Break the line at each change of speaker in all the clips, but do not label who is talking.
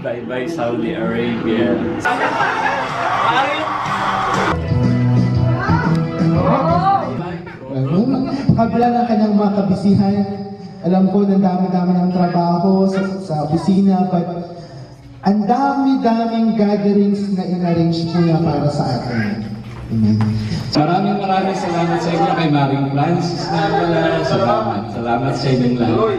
Bye-bye Saudi Arabia.
Kabila ng kanyang mga kabisihan, alam ko na dami-dami ng trabaho sa, sa opisina, but ang dami-daming gatherings na in-arrange po niya para sa atin. Amen.
Maraming maraming salamat sa inyo kay Maring Francis na pala. Salamat. Salamat sa inyong lahat.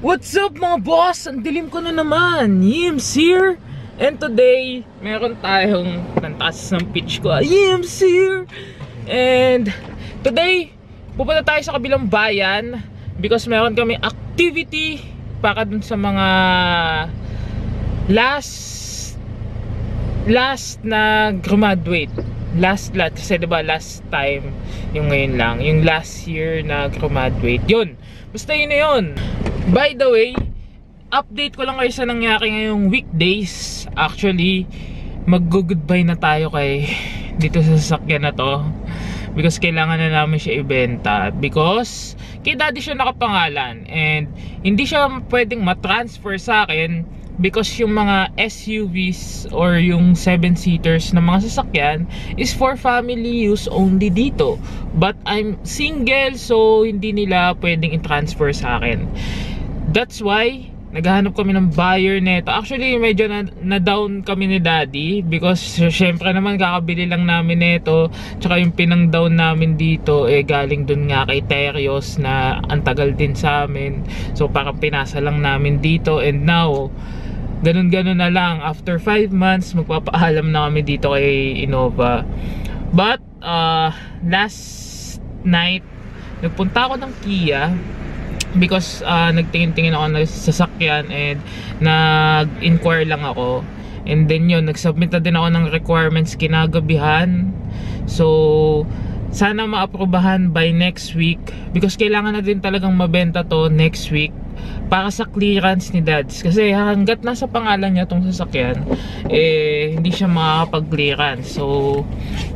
What's up mga boss? Ang dilim ko na naman. Yims here. And today, meron tayong nantas ng pitch ko. Yims here. And today, pupunta tayo sa kabilang bayan because meron kami activity para dun sa mga last last na graduate. Last lot kasi 'di ba last time yung ngayon lang. Yung last year na graduate. Yun. Basta yun na yun. By the way update ko lang kayo sa nangyari ngayong weekdays actually mag-goodbye na tayo kay dito sa sasakyan na to because kailangan na namin siya ibenta because kay daddy siya nakapangalan and hindi siya pwedeng matransfer sa akin because yung mga SUVs or yung 7-seaters na mga sasakyan is for family use only dito. But I'm single so hindi nila pwedeng i-transfer sa akin. That's why naghahanap kami ng buyer nito. Actually, medyo na, na down kami ni daddy because syempre naman kakabili lang namin nito. Tsaka yung pinang down namin dito eh galing dun nga kay Terios na antagal din sa amin. So parang pinasa lang namin dito and now ganun-ganun na lang after 5 months magpapaalam na kami dito kay Innova but uh, last night nagpunta ako ng Kia because uh, nagtingin-tingin ako ng sasakyan and nag-inquire lang ako. And then yun nagsubmit na din ako ng requirements kinagabihan. So sana maaprubahan by next week because kailangan na din talagang mabenta to next week para sa clearance ni dads. Kasi hanggat nasa pangalan niya tong sasakyan eh hindi siya makakapag-clearance. So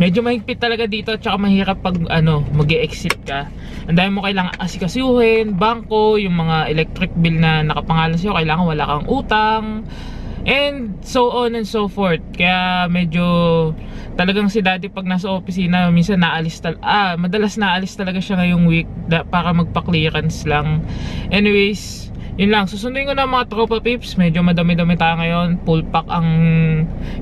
medyo mahigpit talaga dito at saka mahirap pag ano mag exit ka. Ang dami mo kailangan asikasuhin bangko yung mga electric bill na nakapangalan sa'yo kailangan wala kang utang and so on and so forth. Kaya medyo talagang si daddy pag nasa opisina minsan naalis tal ah madalas naalis talaga siya ngayong week da, para magpa-clearance lang. Anyways yun lang. Susunduin ko na mga tropa pips medyo madami-dami tayo ngayon. Full pack ang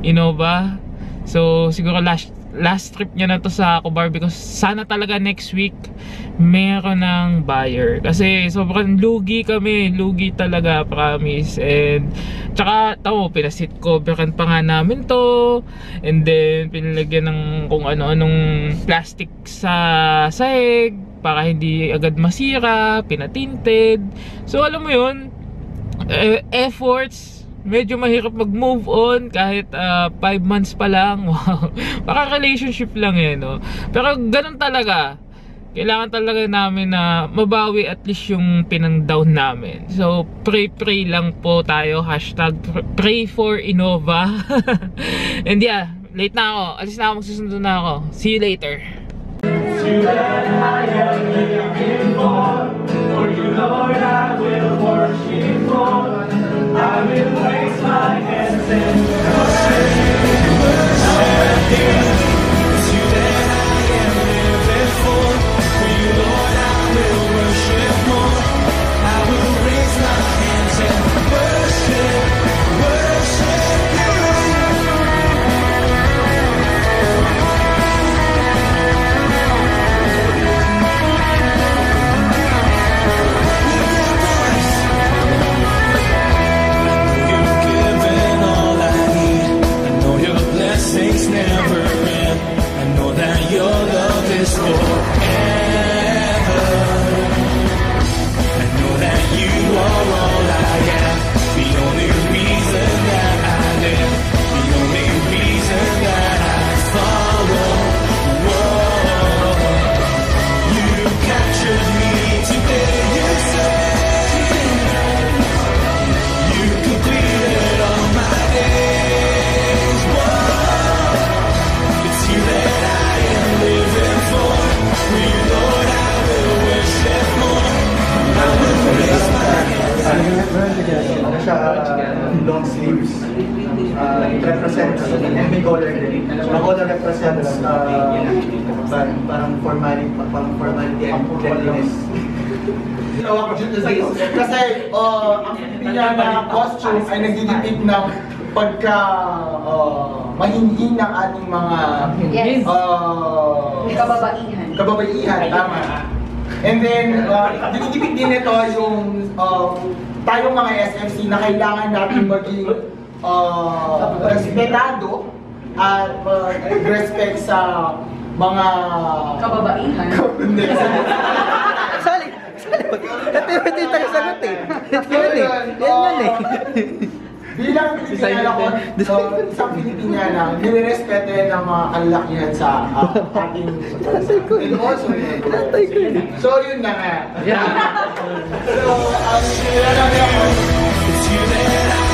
Innova. So siguro last last trip niya na to sa Cobar because sana talaga next week meron ng buyer. Kasi sobrang lugi kami lugi talaga promise. And tsaka tao pinasit coveran pa nga namin to. And then pinalagyan ng kung ano-anong plastic sa sahig para hindi agad masira pinatinted. So alam mo yun eh, efforts medyo mahirap mag-move on kahit 5 uh, months pa lang. Wow. Baka relationship lang eh, no? Pero ganun talaga. Kailangan talaga namin na mabawi at least yung pinang-down namin. So, pray-pray lang po tayo. Hashtag pray for Innova. And yeah, late na ako. Alis na ako, magsusundo na ako. See you later. For you, Lord, I will worship, Lord. I will raise my hands and
given
Ang collar represents uh, parang, parang formality, parang formality and cleanliness.
Kasi uh, ang Filipina na costume ay nagdidepict ng pagka uh, mahinhin ng ating mga
Yes.
uh,
Kababaihan.
kababaihan, tama. And then, uh, dinidipik din ito yung uh, tayong mga SFC na kailangan natin maging uh, respetado at uh, respect sa mga
Kababaihan.
Hindi.
Sali! Sali! Ito yung ito yung tagasagot eh. Ito yun eh. Yan yun eh.
Bilang Pilipinana ko, uh, isang Pilipinana, nire-respeto yan ng mga kalalakihan sa uh, ating and also So yun na nga. So, ang nilalagay ako,
It's you that I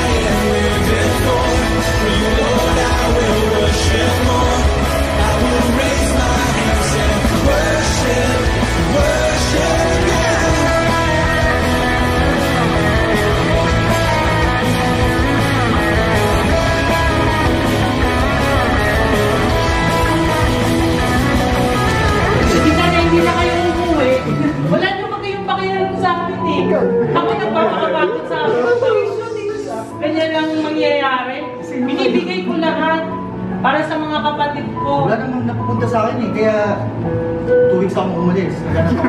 two weeks ako umalis. Ako.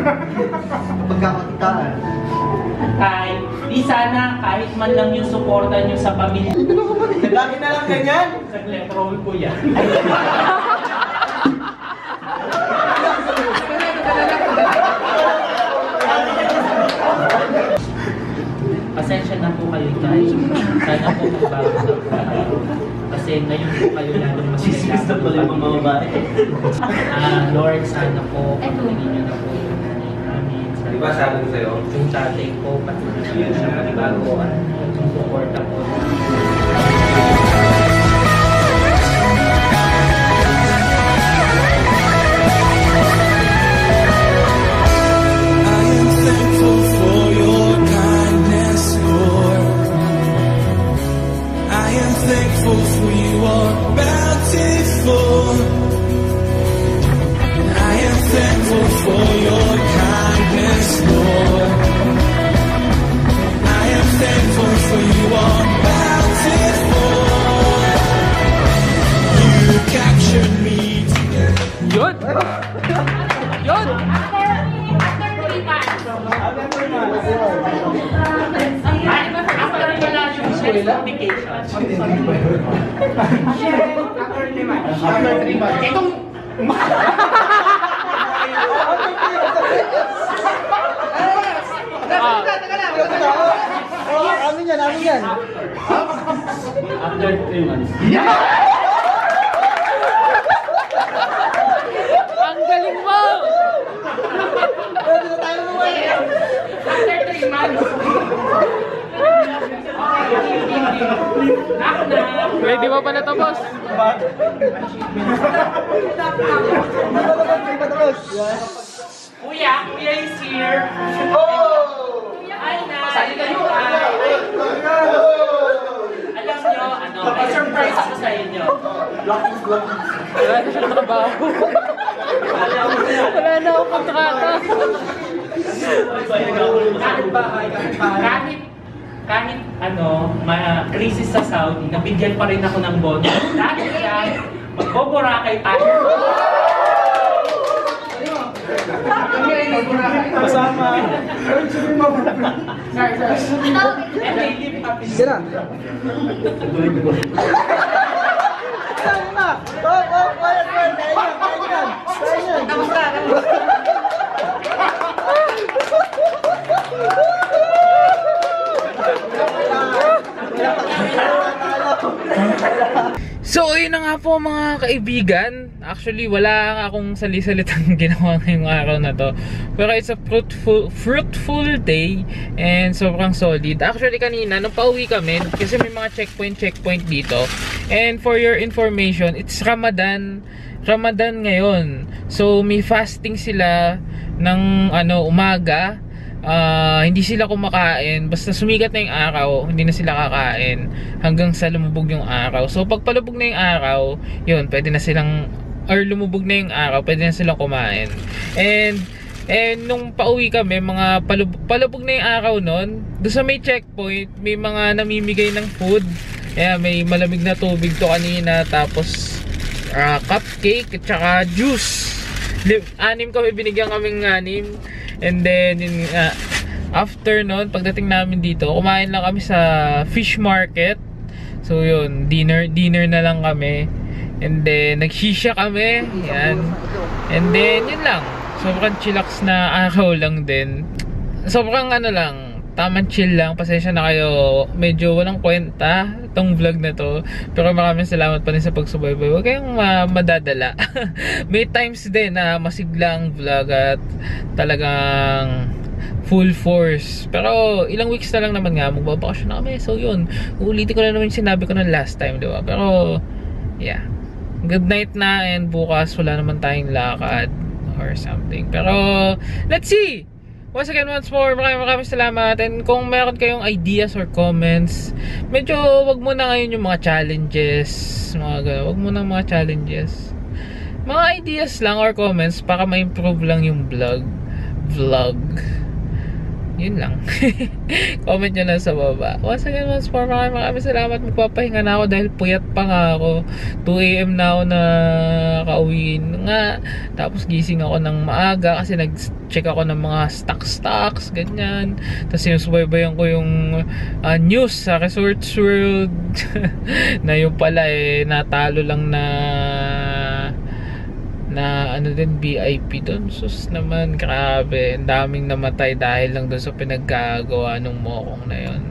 Pagkakakitaan.
Kahit, di sana kahit man lang yung suporta nyo sa pamilya.
lagi na lang ganyan.
Saglit, roll ko yan. Pasensya na po kayo guys. Sana po magbago na po. Kasi ngayon po kayo lalong masisigas na pala yung mga babae. Ah, Lord, sana po pagpili niyo na po yung nanay namin. Di ba sabi ko sa'yo? Yung tatay ko, pati na siya manibago at yung suporta po.
Yun!
After.
After three months. Itong
Amin yan, amin yan.
After 3 months
galing mo!
After 3 months. Knock knock.
Ready mo pa na to, boss?
Kuya, kuya is here.
Oh!
Hi na. Hi. Alam nyo, ano, may surprise ako sa inyo.
Wala na siyang trabaho. Wala na akong kontrata.
kahit kahit kahit ano, ma krisis sa Saudi, nabigyan pa rin ako ng bonus. Dahil yan, magboborakay tayo.
Kasama.
Sorry, sorry. And I live happy.
Sira. Saan na? Oh, oh, quiet, quiet. Kain yan, kain yan. Kain yan. Tapos na.
So, yun na nga po mga kaibigan. Actually, wala akong sali-salitang ginawa ngayong araw na to. Pero it's a fruitful, fruitful day and sobrang solid. Actually, kanina, nung pauwi kami, kasi may mga checkpoint-checkpoint dito. And for your information, it's Ramadan. Ramadan ngayon. So, may fasting sila ng ano, umaga ah, hindi sila kumakain. Basta sumikat na yung araw hindi na sila kakain hanggang sa lumubog yung araw. So pag palubog na yung araw yun pwede na silang or lumubog na yung araw pwede na silang kumain. And and nung pauwi kami mga palub palubog na yung araw nun doon sa may checkpoint may mga namimigay ng food. Ayan, may malamig na tubig to kanina tapos ah, cupcake at saka juice. Anim kami binigyan kaming anim and then yun nga after nun pagdating namin dito kumain lang kami sa fish market. So yun dinner dinner na lang kami. And then nagshisha kami. Yan. And then yun lang. Sobrang chillax na araw lang din. Sobrang ano lang tamang chill lang. Pasensya na kayo. Medyo walang kwenta tong vlog na to. Pero maraming salamat pa rin sa pagsubaybay. Huwag kayong ma- madadala. May times din na masigla ang vlog at talagang full force. Pero ilang weeks na lang naman nga. Magbabakasyon na kami. So yun. Uulitin ko na naman sinabi ko ng last time di ba? Pero yeah. Good night na and bukas wala naman tayong lakad or something. Pero let's see Once again, once more, maraming maraming salamat. And kung meron kayong ideas or comments, medyo wag mo na ngayon yung mga challenges. Mga gano'n. Wag mo na mga challenges. Mga ideas lang or comments para ma-improve lang yung vlog. Vlog. Yun lang. Comment nyo na sa baba. Once again, once more, maraming maraming salamat. Magpapahinga na ako dahil puyat pa nga ako. 2am na ako na kauwiin nga. Tapos gising ako ng maaga kasi nag-check ako ng mga stock-stocks, ganyan. Tapos sinusubaybayan ko yung ah, news sa Resorts World na yung pala eh, natalo lang na na ano din VIP doon sus naman grabe. Ang daming namatay dahil lang doon sa pinagkagawa ng mokong na yon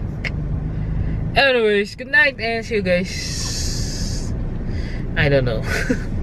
anyways good night and see you guys. I don't know